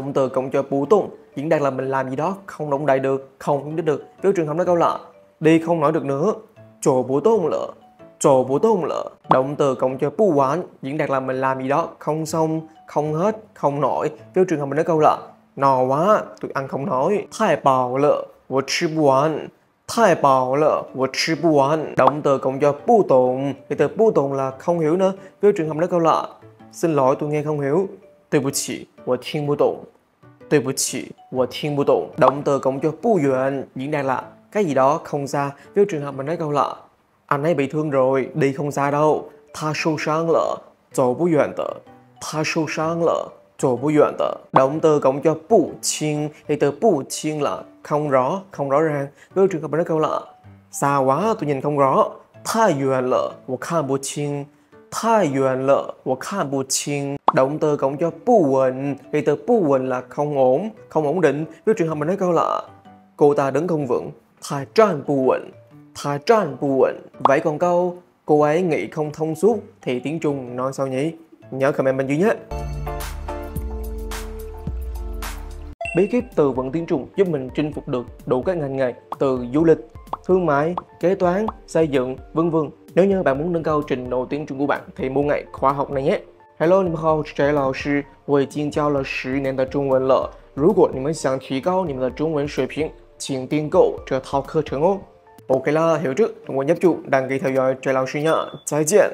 động từ cộng cho bù tung diễn đạt là mình làm gì đó không động đậy được không nhúc nhích được ví dụ trường hợp nói câu là đi không nói được nữa trổ bù tung lợ trổ bù tung lợ động từ cộng cho bù quán diễn đạt là mình làm gì đó không xong không hết không nổi ví dụ trường hợp mình nói câu là no quá tôi ăn không nổi太饱了我吃不完太饱了我吃不完động từ cộng cho bu tụng thì từ bu tụng là không hiểu nữa ví dụ trường hợp nói câu là xin lỗi tôi nghe không hiểu 对不起我听不懂对不起我听不懂 động từ cộng cho bu yuan diễn đạt là cái gì đó không xa ví dụ trường hợp mình nói câu là anh ấy bị thương rồi đi không xa đâu 他受伤了走不远的他受伤了走不远的 động từ cộng cho bu清thì từ bu清là không rõ không rõ ràng ví dụ trường hợp mình nói câu là xa quá tôi nhìn không rõ 太远了我看不清 太远了我看不清 động từ cộng cho bu ổn thì từ bu ổn là không ổn không ổn định ví dụ trường hợp mình nói câu là cô ta đứng không vững 太站不稳太站不稳vậy còn câu cô ấy nghĩ không thông suốt thì tiếng Trung nói sao nhỉ nhớ comment bên dưới nhé bí kíp từ vựng tiếng Trung giúp mình chinh phục được đủ các ngành nghề từ du lịch, thương mại, kế toán, xây dựng, vân vân. Nếu như bạn muốn nâng cao trình độ tiếng Trung của bạn thì mua ngay khóa học này nhé. Hello，你们好，我是翟老师，我已经教了十年的中文了。如果你们想提高你们的中文水平，请订购这套课程哦。OK 啦，hiểu trước, đừng quên nhấp chuông đăng ký theo dõi Trà Lão Sư nha. 再见。